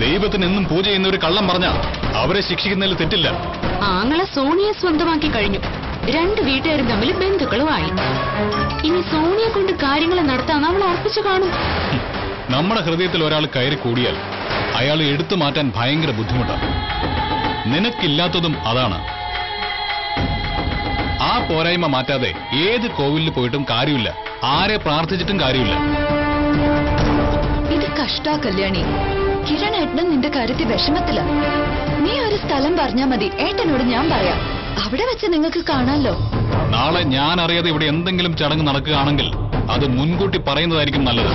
ദൈവത്തിന് എന്നും പൂജ ചെയ്യുന്ന ഒരു കള്ളം പറഞ്ഞ അവരെ ശിക്ഷിക്കുന്നതിൽ തെറ്റില്ല. ആങ്ങളെ സോണിയെ സ്വന്തമാക്കി കഴിഞ്ഞു. രണ്ട് വീട്ടുകാരും തമ്മിൽ ബന്ധുക്കളുമായി. ഇനി സോണിയെ കൊണ്ട് കാര്യങ്ങൾ നടത്താൻ അവൾ അർപ്പിച്ചു കാണും. നമ്മുടെ ഹൃദയത്തിൽ ഒരാൾ കയറി കൂടിയാൽ അയാൾ എടുത്തു മാറ്റാൻ ഭയങ്കര ബുദ്ധിമുട്ടാണ് നിനക്കില്ലാത്തതും അതാണ്. ആ പോരായ്മ മാറ്റാതെ ഏത് കോവിലിൽ പോയിട്ടും കാര്യമില്ല. ആരെ പ്രാർത്ഥിച്ചിട്ടും കാര്യമില്ല. ഇത് കഷ്ടാ കല്യാണി. കിരൺ ഏട്ടനും നിന്റെ കാര്യത്തിൽ വിഷമത്തില. നീ ഒരു സ്ഥലം പറഞ്ഞാ മതി. ഏട്ടനോട് ഞാൻ പറയാം. അവിടെ വെച്ച് നിങ്ങൾക്ക് കാണാലോ. നാളെ ഞാൻ അറിയാതെ ഇവിടെ എന്തെങ്കിലും ചടങ്ങ് നടക്കുകയാണെങ്കിൽ അത് മുൻകൂട്ടി പറയുന്നതായിരിക്കും നല്ലത്.